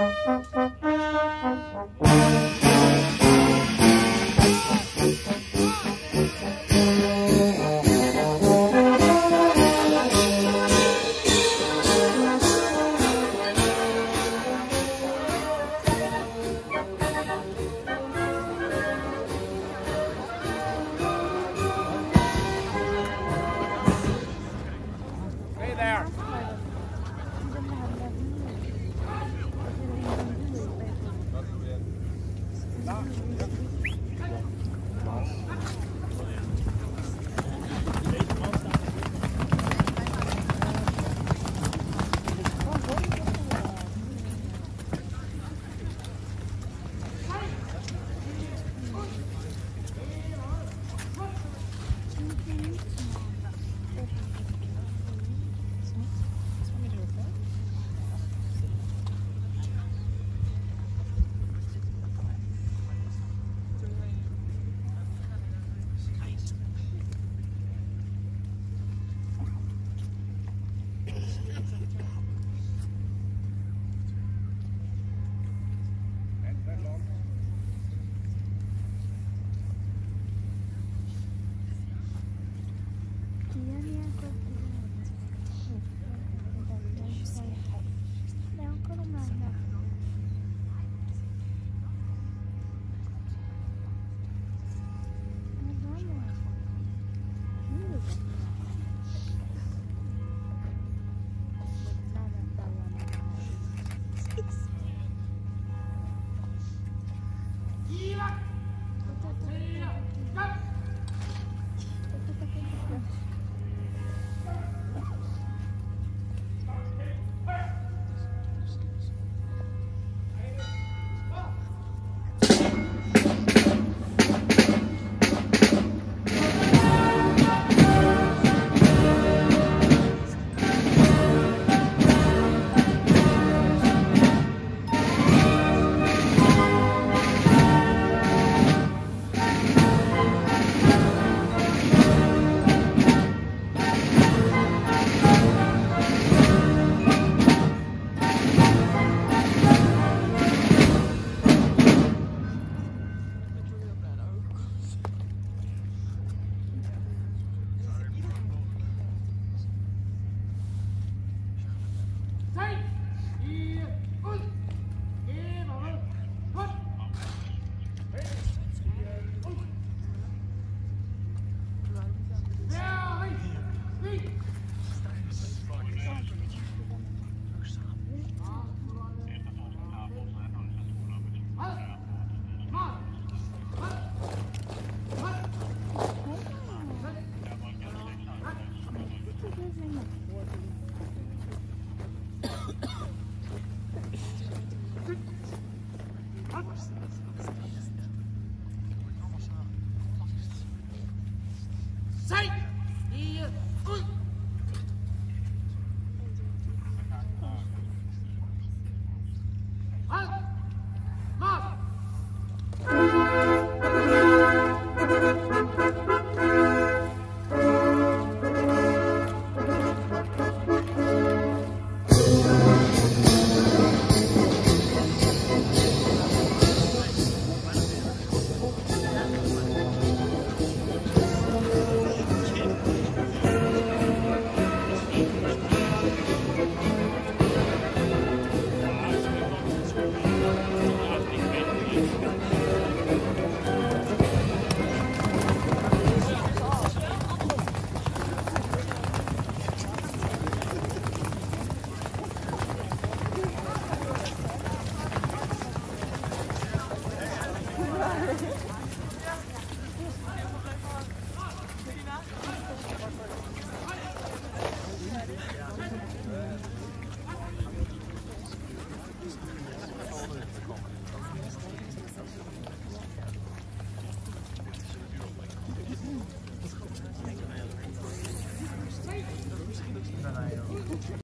Música Fire!